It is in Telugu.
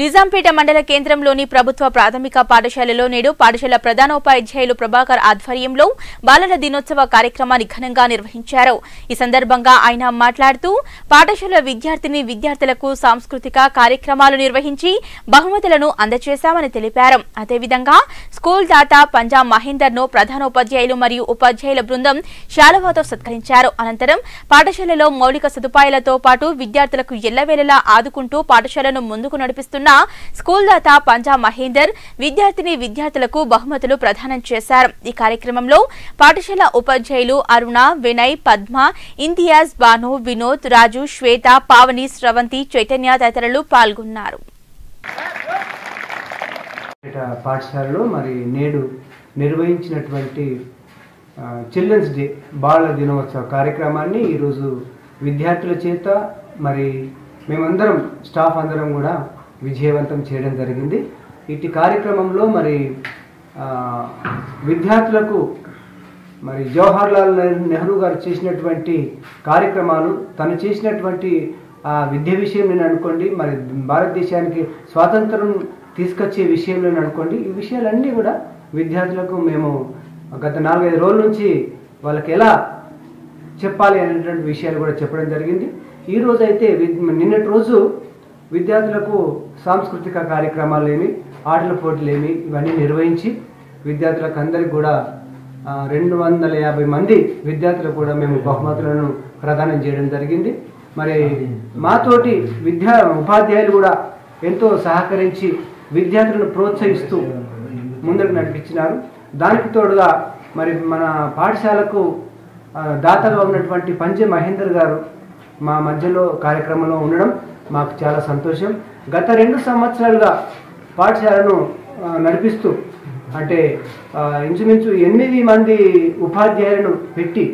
నిజాంపేట మండల కేంద్రంలోని ప్రభుత్వ ప్రాథమిక పాఠశాలలో నేడు పాఠశాల ప్రధానోపాధ్యాయులు ప్రభాకర్ ఆధ్వర్యంలో బాలల దినోత్సవ కార్యక్రమాన్ని ఘనంగా నిర్వహించారు. ఈ సందర్భంగా ఆయన మాట్లాడుతూ పాఠశాల విద్యార్థిని విద్యార్థులకు సాంస్కృతిక కార్యక్రమాలు నిర్వహించి బహుమతులను అందజేశామని తెలిపారు. అదేవిధంగా స్కూల్ దాత పంజా మహేందర్ను ప్రధానోపాధ్యాయులు మరియు ఉపాధ్యాయుల బృందం శాలువాతో సత్కరించారు. అనంతరం పాఠశాలలో మౌలిక సదుపాయాలతో పాటు విద్యార్థులకు ఎల్లవేళలా ఆదుకుంటూ పాఠశాలను ముందుకు నడిపిస్తున్న స్కూల్ దాత పంజా మహేందర్ విద్యార్థిని విద్యార్థులకు బహుమతులు ప్రదానం చేశారు. ఈ కార్యక్రమంలో పాఠశాల ఉపాధ్యాయులు అరుణ వినయ్ పద్మ ఇంతియాజ్ బాను వినోద్ రాజు శ్వేత పావని స్రవంతి చైతన్య తదితరులు పాల్గొన్నారు. పాఠశాలలో మరి నేడు నిర్వహించినటువంటి చిల్డ్రన్స్ డే బాల దినోత్సవ కార్యక్రమాన్ని ఈరోజు విద్యార్థుల చేత మరి మేమందరం స్టాఫ్ అందరం కూడా విజయవంతం చేయడం జరిగింది. ఇటు కార్యక్రమంలో మరి విద్యార్థులకు మరి జవహర్ లాల్ నెహ్రూ గారు చేసినటువంటి కార్యక్రమాలు తను చేసినటువంటి ఆ విద్య విషయం నేను అనుకోండి మరి భారతదేశానికి స్వాతంత్రం తీసుకొచ్చే విషయంలో అనుకోండి ఈ విషయాలన్నీ కూడా విద్యార్థులకు మేము గత నాలుగైదు రోజుల నుంచి వాళ్ళకి ఎలా చెప్పాలి అనేటువంటి విషయాలు కూడా చెప్పడం జరిగింది. ఈ రోజు అయితే వి- నిన్నటి రోజు విద్యార్థులకు సాంస్కృతిక కార్యక్రమాలేమి ఆటల పోటీలేమి ఇవన్నీ నిర్వహించి విద్యార్థులకు అందరికి కూడా రెండు వందల యాభై మంది విద్యార్థులకు కూడా మేము బహుమతులను ప్రదానం చేయడం జరిగింది. మరి మాతోటి విద్యా ఉపాధ్యాయులు కూడా ఎంతో సహకరించి విద్యార్థులను ప్రోత్సహిస్తూ ముందుకు నడిపించినారు. దానికి తోడుగా మరి మన పాఠశాలకు ఆ, దాతగా ఉన్నటువంటి పంచ మహేందర్ గారు మా మధ్యలో కార్యక్రమంలో ఉండడం మాకు చాలా సంతోషం. గత రెండు సంవత్సరాలుగా పాఠశాలను నడిపిస్తూ అంటే ఇంచుమించు ఎనిమిది మంది ఉపాధ్యాయులను పెట్టి